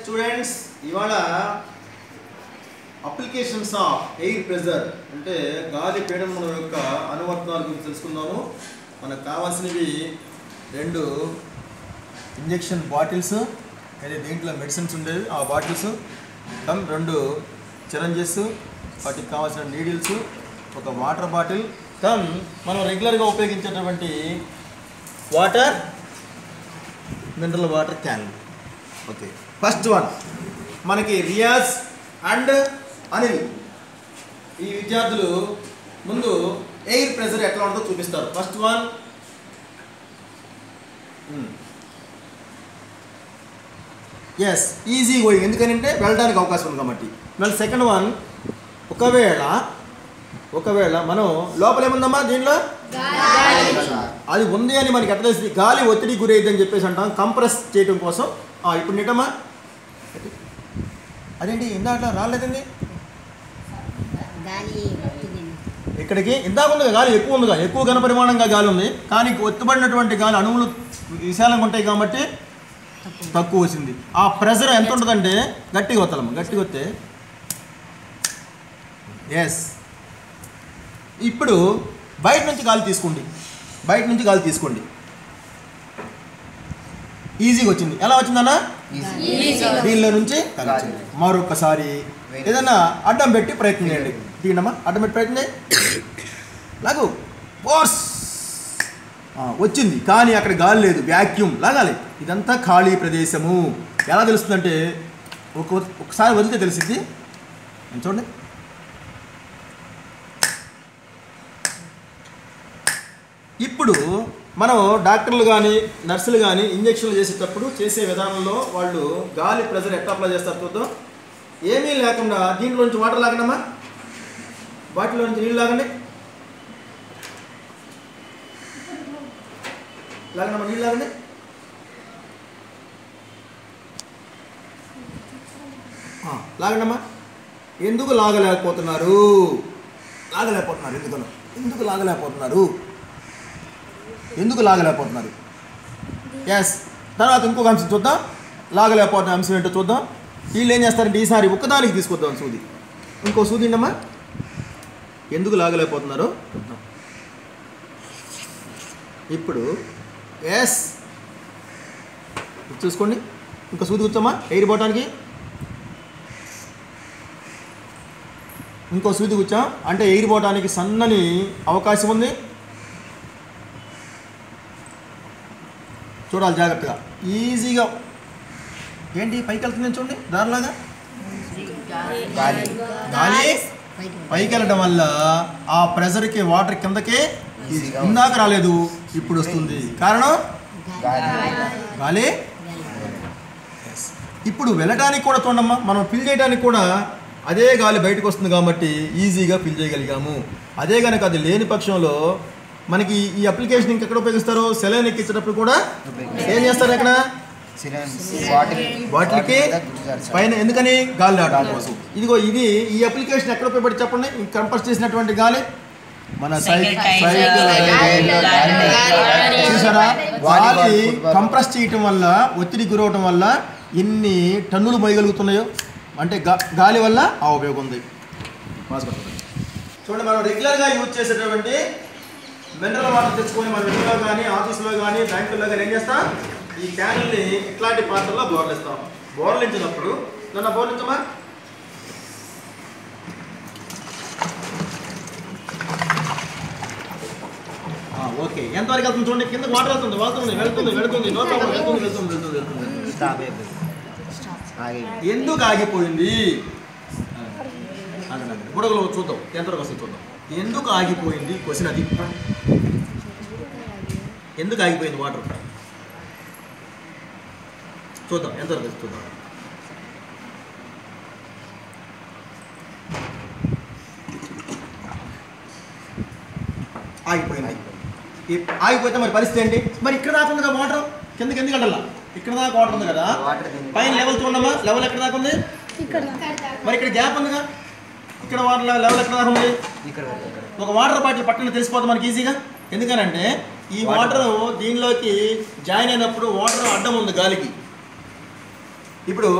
Students ఇవాళ applications of air pressure అంటే గాలి పీడనం యొక్క అనువర్తనాల గురించి తెలుసుకుందాము. మనకు కావాల్సినవి రెండు ఇంజెక్షన్ బాటిల్స్ అయితే దీంట్లో మెడిసిన్స్ ఉండేవి ఆ బాటిల్స్ కమ్ రెండు చిరంజెస్ వాటికి కావాల్సిన నీడిల్స్ ఒక వాటర్ బాటిల్ కమ్ మనం రెగ్యులర్గా ఉపయోగించేటటువంటి water mineral water can okay first one మనకి రియాజ్ అండ్ అనిల్. ఈ విద్యార్థులు ముందు ఎయిర్ ప్రెషర్ ఎట్లా ఉంటుందో చూపిస్తారు. First one is easy going ఎందుకంటే వెళ్ళడానికి అవకాశం ఉంది కాబట్టి. మళ్ళీ సెకండ్ వన్ ఒకవేళ ఒకవేళ మనం లోపల ఏముందమ్మా దీనిలో అది ఉంది అని మనకి ఎట్లా తెలిసింది గాలి ఒత్తిడి గురైంది అని చెప్పేసి అంటాం. కంప్రెస్ చేయడం కోసం. ఇప్పుడు నిటమ్మా అదేంటి? ఇందాక రాలేదండి. ఇక్కడికి ఇందాక ఉంది గాలి ఎక్కువ ఉందిగా. ఎక్కువ ఘన పరిమాణంగా గాలి ఉంది. కానీ ఒత్తిబడినటువంటి గాలి అణువులు విశాలంగా ఉంటాయి కాబట్టి తక్కువ వచ్చింది. ఆ ప్రెషర్ ఎంత ఉంటుందంటే గట్టిగా వత్తలమ్మ గట్టిగా వస్తే ఎస్ ఇప్పుడు బయట నుంచి గాలి తీసుకోండి. బయట నుంచి గాలి తీసుకోండి. ఈజీగా వచ్చింది. ఎలా వచ్చిందన్నా దీనిలో నుంచి. మరొకసారి ఏదైనా అడ్డం పెట్టి ప్రయత్నం చేయండి. తీయండమ్మా అడ్డం పెట్టి ప్రయత్నం చేయి. లాగు. ఫోర్స్ వచ్చింది. కానీ అక్కడ గాలి లేదు. వ్యాక్యూమ్ లాగాలి. ఇదంతా ఖాళీ ప్రదేశము. ఎలా తెలుస్తుందంటే ఒక ఒకసారి వదిలితే తెలిసింది చూడండి. ఇప్పుడు మనం డాక్టర్లు కానీ నర్సులు కానీ ఇంజక్షన్లు చేసేటప్పుడు చేసే విధానంలో వాళ్ళు గాలి ప్రెజర్ ఎట్లా అప్లై చేస్తారు చూద్దాం. ఏమీ లేకుండా దీంట్లో నుంచి వాటర్ లాగండమ్మా. బాటిల్లో నుంచి నీళ్ళు లాగండి. లాగండమ్మా నీళ్ళు లాగండి. లాగండమ్మా. ఎందుకు లాగలేకపోతున్నారు? లాగలేకపోతున్నారు ఎందుకనో? ఎందుకు లాగలేకపోతున్నారు? ఎందుకు లాగలేకపోతున్నారు? ఎస్ తర్వాత ఇంకొక అంశం చూద్దాం. లాగలేకపోతున్న అంశం ఏంటో చూద్దాం. వీళ్ళు ఏం చేస్తారంటే ఈసారి ఒక్కదానికి తీసుకొద్దాం సూది. ఇంకో సూది అమ్మా ఎందుకు లాగలేకపోతున్నారో చూద్దాం. ఇప్పుడు ఎస్ చూసుకోండి. ఇంకా సూది కూర్చోమా ఎయిర్ పోవటానికి. ఇంకో సూది కూర్చాం. అంటే ఎయిర్ పోవటానికి సన్నని అవకాశం ఉంది. చూడాలి జాగ్రత్తగా. ఈజీగా ఏంటి? పైకి వెళ్తుంది చూడండి. దారిలాగా. గాలి. పైకి వెళ్ళడం వల్ల ఆ ప్రెషర్కి వాటర్ కిందకి ఇందాక రాలేదు. ఇప్పుడు వస్తుంది. కారణం? గాలి. ఇప్పుడు వెళ్ళటానికి కూడా చూడమ్మా. మనం ఫిల్ చేయడానికి కూడా అదే గాలి బయటకు వస్తుంది కాబట్టి ఈజీగా ఫిల్ చేయగలిగాము. అదే కనుక అది లేని పక్షంలో మనకి ఈ అప్లికేషన్ ఇంకెక్కడ ఉపయోగిస్తారు సెలైన్ ఎక్కించేటప్పుడు కూడా ఏం చేస్తారు ఎక్కడ వాటికి పైన ఎందుకని? గాలి రావడం. కోసం ఇదిగో ఇది ఈ అప్లికేషన్ ఎక్కడ ఉపయోగపడి చెప్పండి? కంపల్స్ చేసినటువంటి గాలి. మన సైకిల్ చూసారా? గాలి కంప్రెస్ చేయటం వల్ల ఒత్తిడి గురవటం వల్ల ఎన్ని టన్నులు మోయగలుగుతున్నాయో? అంటే గాలి వల్ల ఆ ఉపయోగం ఉంది. చూడండి మనం రెగ్యులర్గా యూజ్ చేసేటటువంటి మినరల్ వాటర్ తెచ్చుకొని మనం ఇంట్లో కానీ ఆఫీస్లో కానీ బ్యాంకుల్లో కానీ ఏం చేస్తాం? ఈ క్యాన్ని ఇట్లాంటి పాత్రలో బోర్లిస్తాం. బోర్లించినప్పుడు నన్ను బోర్లించమా ఓకే. ఎంతవరకు వెళ్తుంది చూడండి. కింద వాటర్ వెళ్తుంది వెళ్తుంది వెళ్తుంది వెళ్తుంది. ప్రాబ్లం వెళ్తుంది వెళ్తుంది వెళ్తుంది వెళ్తుంది. ఎందుకు ఆగిపోయింది. బుడగలో చూద్దాం. ఎంతవరకు వస్తుంది చూద్దాం. ఎందుకు ఆగిపోయింది క్వశ్చన్ అది ఎందుకు ఆగిపోయింది వాటర్ చూద్దాం ఎంతవరకు వస్తుంది చూద్దాం ఆగిపోయింది ఈ ఆగిపోతే మరి పరిస్థితి ఏంటి మరి ఇక్కడ దాకా ఉంది కదా వాటర్ కిందకి ఎందుకు వెళ్ళాల ఇక్కడ దాకా వాటర్ ఉంది కదా పైన లెవెల్ చూడమ్మా లెవెల్ ఎక్కడ దాకా ఉంది మరి ఇక్కడ గ్యాప్ ఉందిగా ఇక్కడ వాటర్ లెవెల్ ఎక్కడ దాకా ఉంది? ఒక వాటర్ బాటిల్ పక్కన తెలిసిపోతుంది మనకి ఈజీగా. ఎందుకనంటే ఈ వాటర్ దీనిలోకి జాయిన్ అయినప్పుడు వాటర్ అడ్డం ఉంది గాలికి. ఇప్పుడు